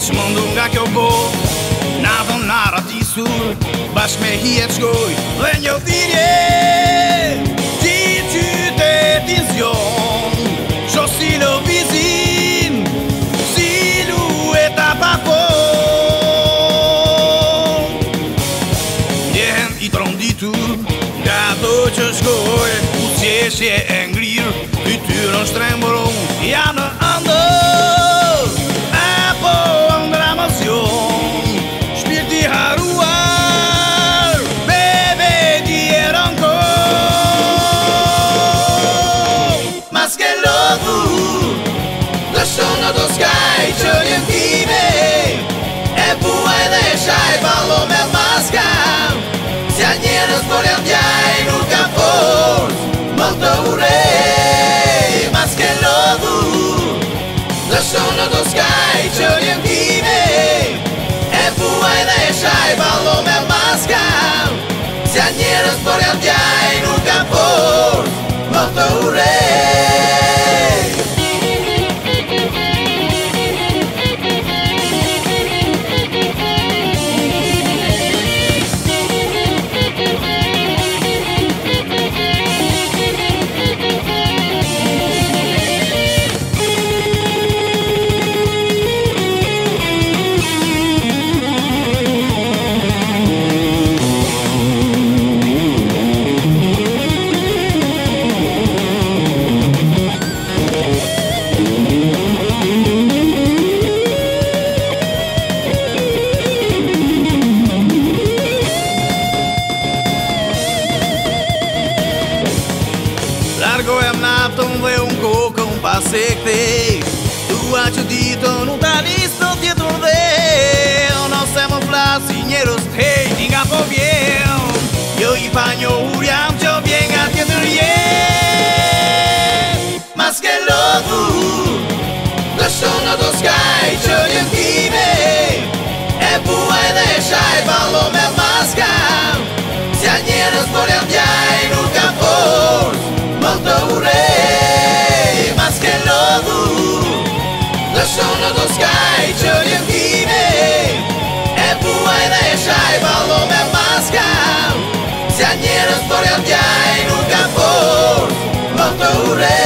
që mundu nga kjo bo Na dhe në narat i Bash me hi e shkoj Dhe një thirje Ti ty të dizion zion Qo si lo vizin Si lu e ta pa po Njen i tronditur Nga do që shkoj U qeshje e ngrir Ty ty në Ja në andër shkaj që njëm time E buaj dhe e shaj balo me maska Si a njërës por janë djaj nuk kam fors Më të urej maske lodhu Dhe shonë të shkaj që njëm time E buaj dhe e shaj balo me maska Si a njërës por janë djaj dhe un koko un pase këthe Tua që dito nuk ta listo tjetër dhe Ona se më flasi njerës të hejti nga po vjen Jo i pa një ur jam që vjen nga tjetër jen Mas ke lodhu Në shonë në skaj që njën time E bua edhe shaj balo me maska Si a njerës bolja djaj nuk kam fors Më të urej pure